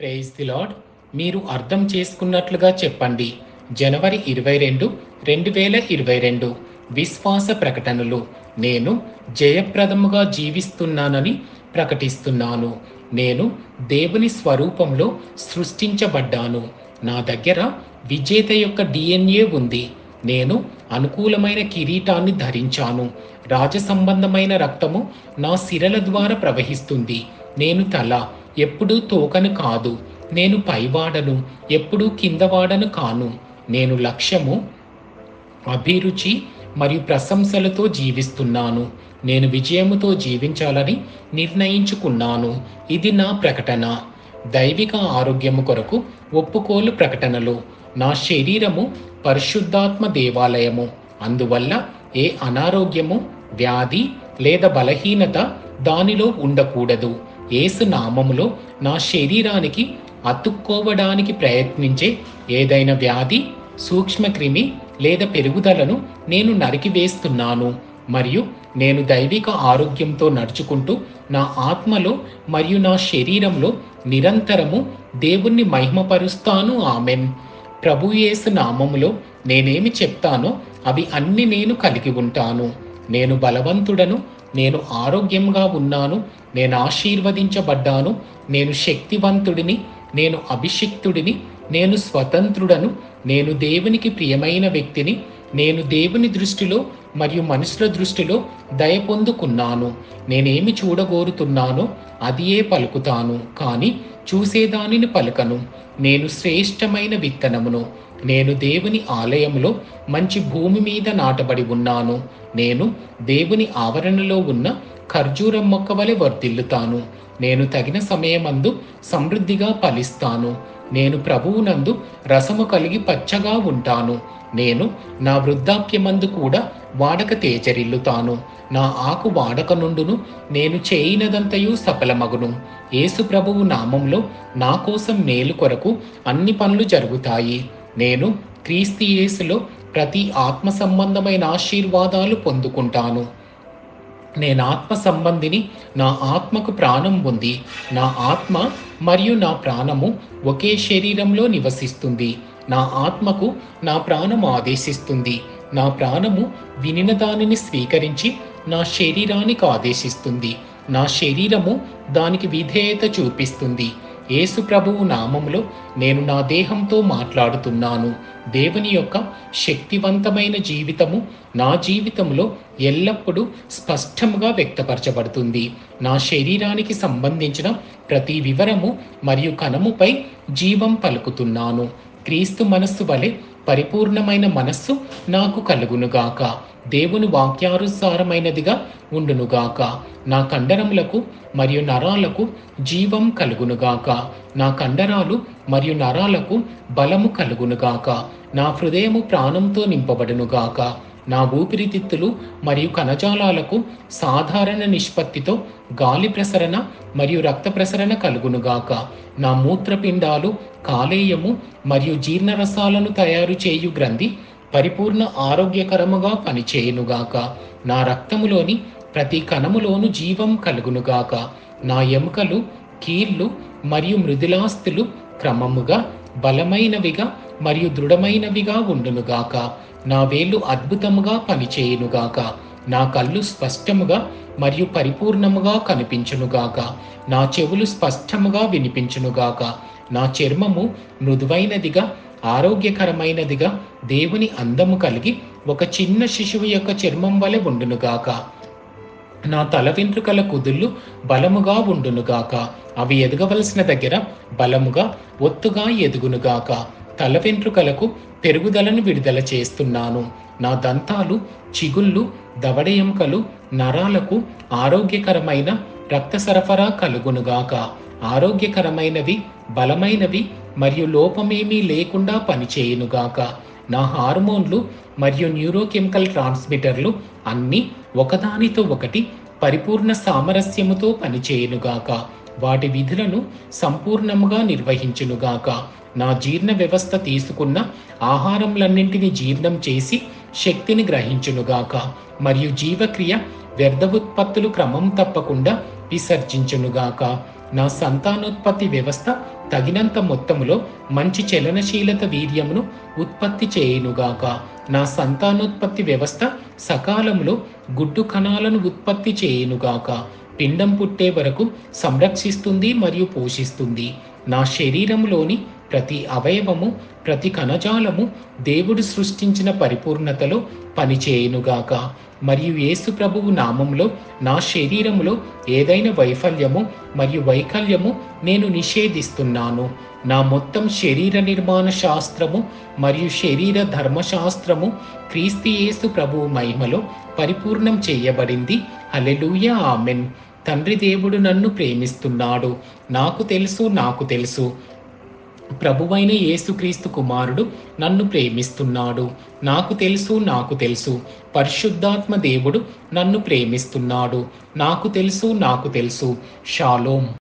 Praise the lord మీరు అర్థం చేసుకున్నట్లుగా చెప్పండి. జనవరి ఇరవై రెండు రెండు వేల ఇరవై రెండు. విశ్వాస ప్రకటనలు. నేను జయప్రదముగా జీవిస్తున్నానని ప్రకటిస్తున్నాను. నేను దేవుని స్వరూపంలో సృష్టించబడ్డాను. నా దగ్గర విజేత యొక్క డిఎన్ఏ ఉంది. నేను అనుకూలమైన కిరీటాన్ని ధరించాను. రాజ సంబంధమైన రక్తము నా సిరల ద్వారా ప్రవహిస్తుంది. నేను తల ఎప్పుడూ తోకను కాదు. నేను పైవాడను ఎప్పుడూ కిందవాడను కాను. నేను లక్ష్యము అభిరుచి మరియు ప్రశంసలతో జీవిస్తున్నాను. నేను విజయముతో జీవించాలని నిర్ణయించుకున్నాను. ఇది నా ప్రకటన. దైవిక ఆరోగ్యము కొరకు ఒప్పుకోలు ప్రకటనలు. నా శరీరము పరిశుద్ధాత్మ దేవాలయము. అందువల్ల ఏ అనారోగ్యము వ్యాధి లేదా బలహీనత దానిలో ఉండకూడదు. ఏసు నామములో నా శరీరానికి అతుక్కోవడానికి ప్రయత్నించే ఏదైనా వ్యాధి సూక్ష్మక్రిమి లేదా పెరుగుదలను నేను నరికివేస్తున్నాను. మరియు నేను దైవిక ఆరోగ్యంతో నడుచుకుంటూ నా ఆత్మలో మరియు నా శరీరంలో నిరంతరము దేవుణ్ణి మహిమపరుస్తాను. ఆమెన్. ప్రభుయేసు నామములో నేనేమి చెప్తానో అవి అన్ని నేను కలిగి ఉంటాను. నేను బలవంతుడను నేను ఆరోగ్యంగా ఉన్నాను నేను ఆశీర్వదించబడ్డాను నేను శక్తివంతుడిని నేను అభిషిక్తుడిని నేను స్వతంత్రుడను నేను దేవునికి ప్రియమైన వ్యక్తిని నేను దేవుని దృష్టిలో మరియు మనుషుల దృష్టిలో దయ పొందుకున్నాను. నేనేమి చూడగోరుతున్నానో అదియే పలుకుతాను కానీ చూసేదానిని పలకను. నేను శ్రేష్టమైన విత్తనమును నేను దేవుని ఆలయంలో మంచి భూమి మీద నాటబడి ఉన్నాను. నేను దేవుని ఆవరణలో ఉన్న ఖర్జూరం మొక్క వలె వర్ధిల్లుతాను. నేను తగిన సమయమందు సమృద్ధిగా ఫలిస్తాను. నేను ప్రభువునందు రసము కలిగి పచ్చగా ఉంటాను. నేను నా వృద్ధాప్యమందు కూడా వాడక తేజరిల్లుతాను. నా ఆకు వాడక నుండును నేను చేయినదంతయు సఫలమగును. యేసు ప్రభువు నామంలో నా కోసం మేలు కొరకు అన్ని పనులు జరుగుతాయి. నేను క్రీస్తియేసులో ప్రతి ఆత్మ సంబంధమైన ఆశీర్వాదాలు పొందుకుంటాను. నేను ఆత్మ సంబంధిని నా ఆత్మకు ప్రాణం ఉంది. నా ఆత్మ మరియు నా ప్రాణము ఒకే శరీరంలో నివసిస్తుంది. నా ఆత్మకు నా ప్రాణము ఆదేశిస్తుంది. నా ప్రాణము వినిన దానిని స్వీకరించి నా శరీరానికి ఆదేశిస్తుంది. నా శరీరము దానికి విధేయత చూపిస్తుంది. యేసు ప్రభువు నామములో నేను నా దేహంతో మాట్లాడుతున్నాను. దేవుని యొక్క శక్తివంతమైన జీవితము నా జీవితంలో ఎల్లప్పుడూ స్పష్టంగా వ్యక్తపరచబడుతుంది. నా శరీరానికి సంబంధించిన ప్రతి వివరము మరియు కణముపై జీవం పలుకుతున్నాను. క్రీస్తు మనస్సు వలె పరిపూర్ణమైన మనస్సు నాకు కలుగునుగాక. దేవుని వాక్యానుసారమైనదిగా ఉండునుగాక. నా కండరములకు మరియు నరాలకు జీవం కలుగునుగాక. నా కండరాలు మరియు నరాలకు బలము కలుగునుగాక. నా హృదయము ప్రాణంతో నింపబడునుగాక. నా ఊపిరితిత్తులు మరియు కణజాలాలకు సాధారణ నిష్పత్తితో గాలి ప్రసరణ మరియు రక్త ప్రసరణ కలుగునుగాక. నా మూత్రపిండాలు కాలేయము మరియు జీర్ణరసాలను తయారు చేయు గ్రంథి పరిపూర్ణ ఆరోగ్యకరముగా పనిచేయునుగాక. నా రక్తములోని ప్రతి కణములోను జీవం కలుగునుగాక. నా ఎముకలు కీళ్ళు మరియు మృదులాస్తులు క్రమముగా బలమైనవిగా మరియు దృఢమైనవిగా ఉండునుగాక. నా వేళ్ళు అద్భుతముగా పనిచేయునుగాక. నా కళ్ళు స్పష్టముగా మరియు పరిపూర్ణముగా కనిపించునుగాక. నా చెవులు స్పష్టముగా వినిపించునుగాక. నా చర్మము మృదువైనదిగా ఆరోగ్యకరమైనదిగా దేవుని అందము కలిగి ఒక చిన్న శిశువు యొక్క చర్మం వలె ఉండునుగాక. నా తల వెంట్రుకల కుదుళ్ళు బలముగా ఉండునుగాక. అవి ఎదగవలసిన దగ్గర బలముగా ఒత్తుగా ఎదుగునుగాక. తల వెంట్రుకలకు పెరుగుదలను విడుదల చేస్తున్నాను. నా దంతాలు చిగుళ్ళు దవడ ఎముకలు నరాలకు ఆరోగ్యకరమైన రక్త సరఫరా కలుగునుగాక. ఆరోగ్యకరమైనవి బలమైనవి మరియు లోపమేమీ లేకుండా పనిచేయునుగాక నా హార్మోన్లు మరియు న్యూరోకెమికల్ ట్రాన్స్మిటర్లు అన్నీ ఒకదానితో ఒకటి పరిపూర్ణ సామరస్యముతో పనిచేయునుగాక వాటి విధులను సంపూర్ణముగా నిర్వహించునుగాక నా జీర్ణ వ్యవస్థ తీసుకున్న ఆహారంలన్నింటినీ జీర్ణం చేసి శక్తిని గ్రహించునుగాక మరియు జీవక్రియ వ్యర్థ ఉత్పత్తులు క్రమం తప్పకుండా విసర్జించునుగాక నా సంతానోత్పత్తి వ్యవస్థ తగినంత మొత్తములో మంచి చలనశీలత వీర్యమును ఉత్పత్తి చేయునుగాక. నా సంతానోత్పత్తి వ్యవస్థ సకాలంలో గుడ్డు కణాలను ఉత్పత్తి చేయునుగాక. పిండం పుట్టే వరకు సంరక్షిస్తుంది మరియు పోషిస్తుంది. నా శరీరంలోని ప్రతి అవయవము ప్రతి కణజాలము దేవుడు సృష్టించిన పరిపూర్ణతలో పనిచేయునుగాక. మరియు యేసు ప్రభువు నామంలో నా శరీరములో ఏదైనా వైఫల్యము మరియు వైకల్యము నేను నిషేధిస్తున్నాను. నా మొత్తం శరీర నిర్మాణ శాస్త్రము మరియు శరీర ధర్మశాస్త్రము క్రీస్తు యేసు ప్రభువు మహిమలో పరిపూర్ణం చేయబడింది. Hallelujah amen. తండ్రి దేవుడు నన్ను ప్రేమిస్తున్నాడు. నాకు తెలుసు నాకు తెలుసు. ప్రభువైన యేసుక్రీస్తు కుమారుడు నన్ను ప్రేమిస్తున్నాడు. నాకు తెలుసు నాకు తెలుసు. పరిశుద్ధాత్మ దేవుడు నన్ను ప్రేమిస్తున్నాడు. నాకు తెలుసు నాకు తెలుసు. షాలోం.